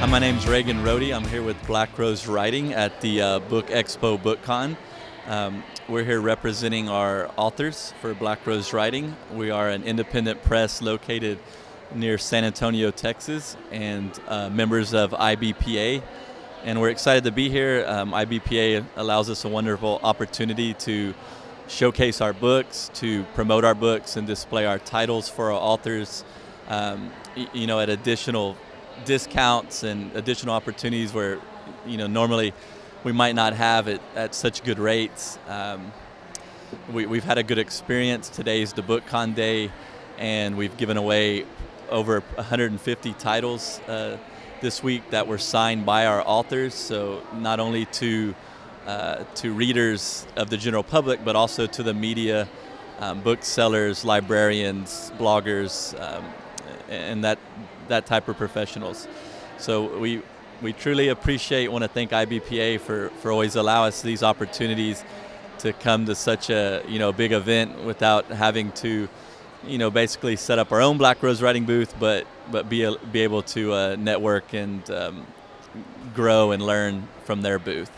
Hi, my name's Reagan Rohde. I'm here with Black Rose Writing at the uh, Book Expo BookCon. Um, we're here representing our authors for Black Rose Writing. We are an independent press located near San Antonio, Texas, and uh, members of IBPA. And we're excited to be here. Um, IBPA allows us a wonderful opportunity to showcase our books, to promote our books, and display our titles for our authors. Um, you know, at additional discounts and additional opportunities where you know normally we might not have it at such good rates. Um, we, have had a good experience. Today's the BookCon day, and we've given away over 150 titles uh, this week that were signed by our authors. So not only to uh, to readers of the general public, but also to the media, um, booksellers, librarians, bloggers, um, and that that type of professionals. So we we truly appreciate, want to thank IBPA for, for always allow us these opportunities to come to such a you know big event without having to you know basically set up our own Black Rose writing booth, but but be be able to uh, network and um, grow and learn from their booth.